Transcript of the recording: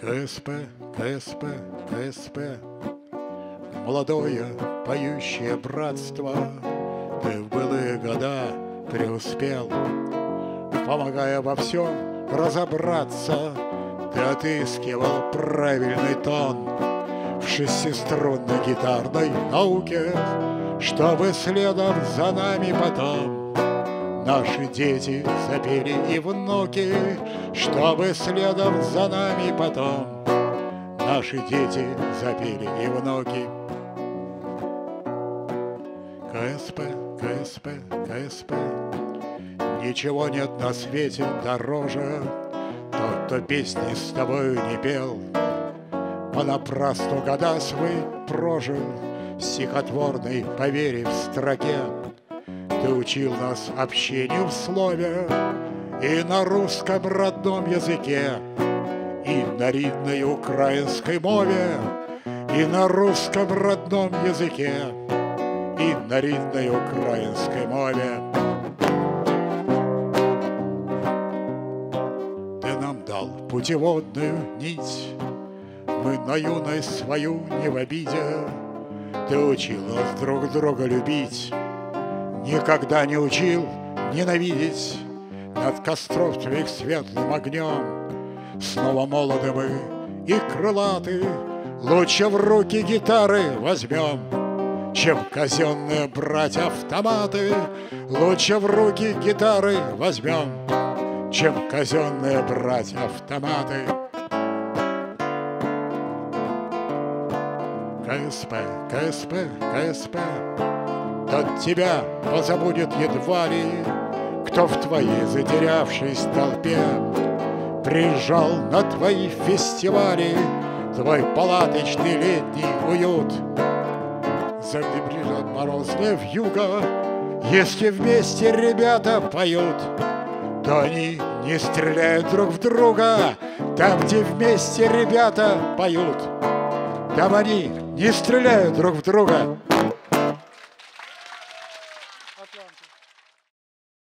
КСП, КСП, КСП, Молодое поющее братство, Ты в былые года преуспел, Помогая во всем разобраться, Ты отыскивал правильный тон В шестиструнной гитарной науке, Чтобы следом за нами потом Наши дети запели и внуки, Чтобы следом за нами потом. Наши дети запели и внуки. КСП, КСП, КСП Ничего нет на свете дороже. Тот, кто песни с тобою не пел Понапрасну года свои прожил Стихотворный, поверив строке ты учил нас общению в слове И на русском родном языке, И на рідной украинской мове, И на русском родном языке, И на рідной украинской мове. Ты нам дал путеводную нить, Мы на юность свою не в обиде, Ты учил нас друг друга любить, Никогда не учил ненавидеть Над костров твоих светлым огнем. Снова молоды мы и крылаты Лучше в руки гитары возьмем Чем казенные братья автоматы. Лучше в руки гитары возьмем Чем казенные братья автоматы. КСП, КСП, КСП от тебя позабудет едва ли Кто в твоей затерявшейся толпе Приезжал на твои фестивали. Твой палаточный летний уют Завибрирует морозная вьюга. Если вместе ребята поют То они не стреляют друг в друга. Там, где вместе ребята поют Там они не стреляют друг в друга